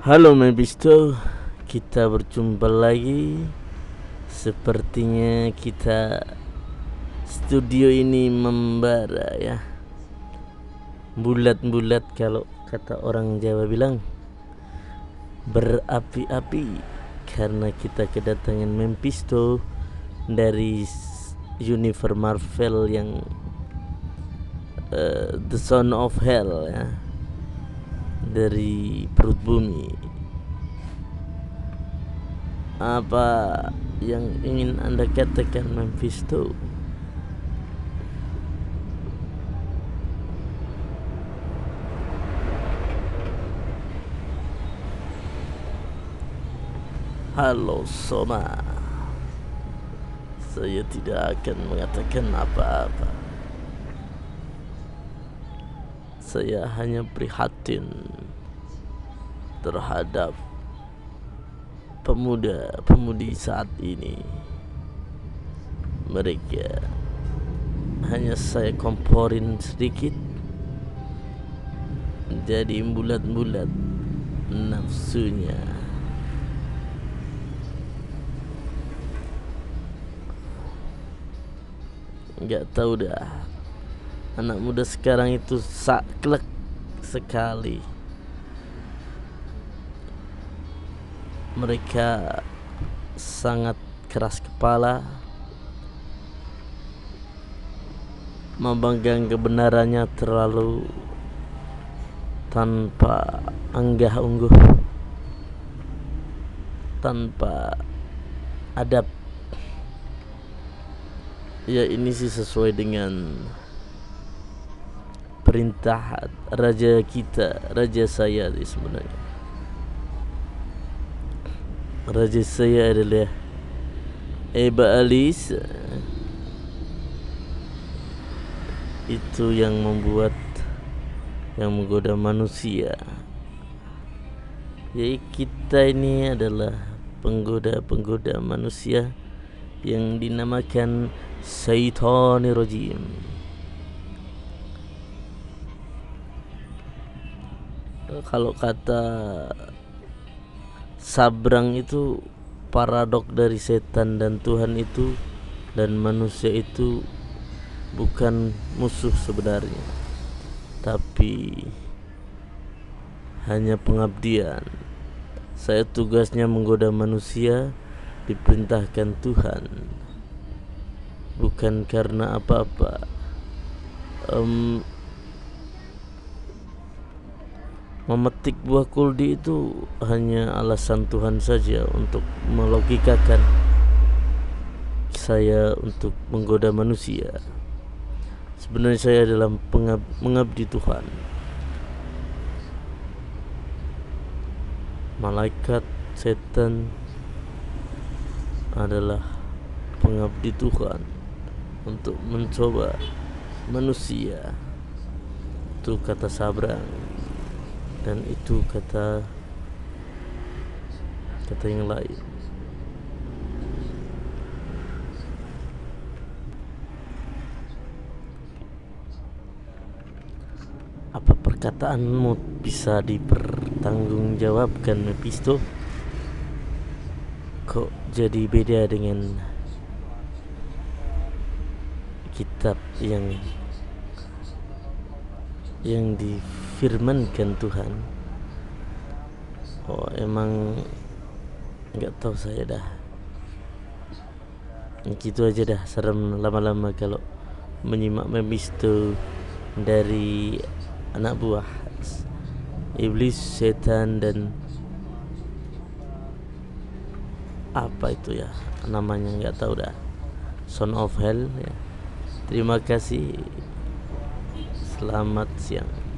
Halo Mebisto, kita berjumpa lagi. Sepertinya kita studio ini membara ya. Bulat-bulat kalau kata orang Jawa bilang berapi-api karena kita kedatangan Mempisto dari universe Marvel yang uh, The Son of Hell ya dari perut bumi. Apa yang ingin anda katakan Mephisto Halo Soma. Saya tidak akan mengatakan apa-apa Saya hanya prihatin Terhadap Pemuda-pemudi saat ini. Mereka Hanya saya komporin sedikit Jadi bulat-bulat Nafsunya. Nggak tahu dah anak muda sekarang itu saklek sekali. Mereka sangat keras kepala membanggang kebenarannya terlalu tanpa anggah ungguh tanpa adab. Ya ini sih sesuai dengan perintah raja kita raja saya sebenarnya. Raja saya adalah Eba Alis itu yang membuat yang menggoda manusia. Jadi kita ini adalah penggoda-penggoda manusia yang dinamakan Syaitanir Rajim Kalau kata Sabrang itu paradok dari setan dan Tuhan itu dan manusia itu bukan musuh sebenarnya tapi hanya pengabdian. Saya tugasnya menggoda manusia diperintahkan Tuhan. Bukan karena apa-apa. Um, memetik buah kuldi itu hanya alasan Tuhan saja untuk melogikakan saya untuk menggoda manusia. Sebenarnya saya adalah pengab mengabdi Tuhan. Malaikat setan adalah pengabdi Tuhan untuk mencoba manusia. Itu kata sabrang dan itu kata kata yang lain. Apa perkataanmu bisa dipertanggungjawabkan Mephisto kok jadi beda dengan kitab yang yang difirmankan Tuhan? Oh emang nggak tahu saya dah. Gitu aja dah serem lama-lama kalau menyimak memistu dari anak buah. Iblis setan dan apa itu ya? Namanya nggak tahu dah. Son of hell ya. Terima kasih. Selamat siang.